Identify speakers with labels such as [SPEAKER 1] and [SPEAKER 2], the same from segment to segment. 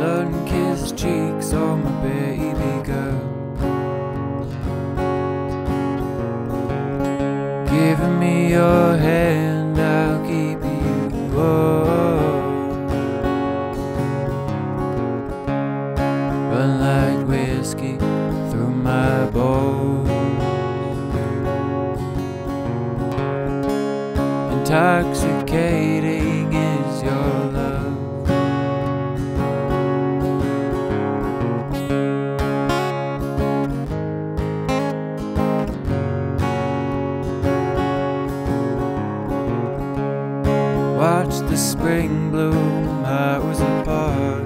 [SPEAKER 1] sun kissed cheeks on my baby girl. Giving me your hand, I'll keep you warm. Run like whiskey through my bones. Intoxicating is your love. Watch the spring bloom, i hours apart.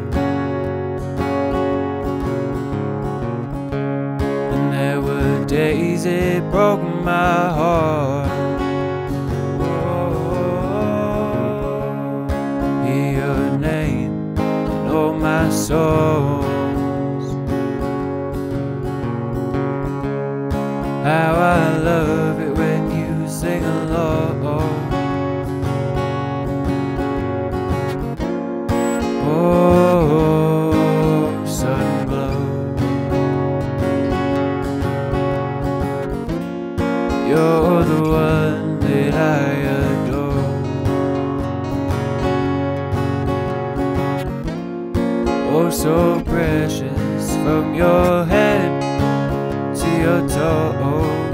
[SPEAKER 1] And there were days it broke my heart. Hear your name in all my songs. How You're the one that I adore. Oh, so precious from your head to your toes.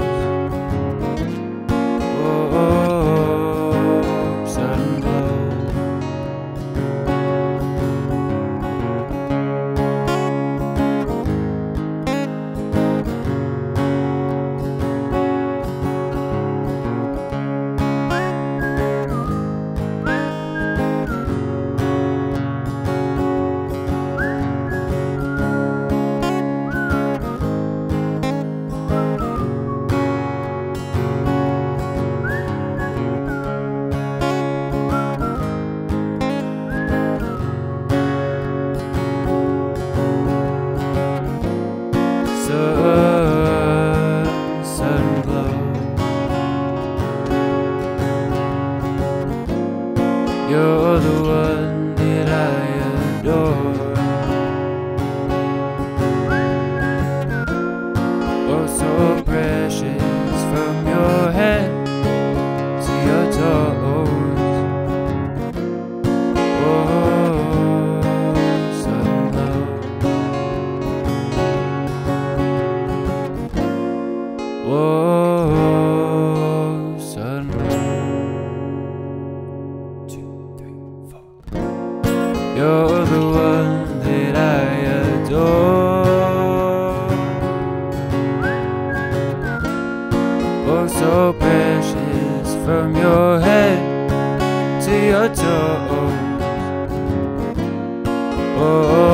[SPEAKER 1] You're the one that I adore. Oh, so precious from your head to your toes. Oh, sun glow. Whoa, oh. You're the one that I adore. Oh, so precious from your head to your toes. Oh.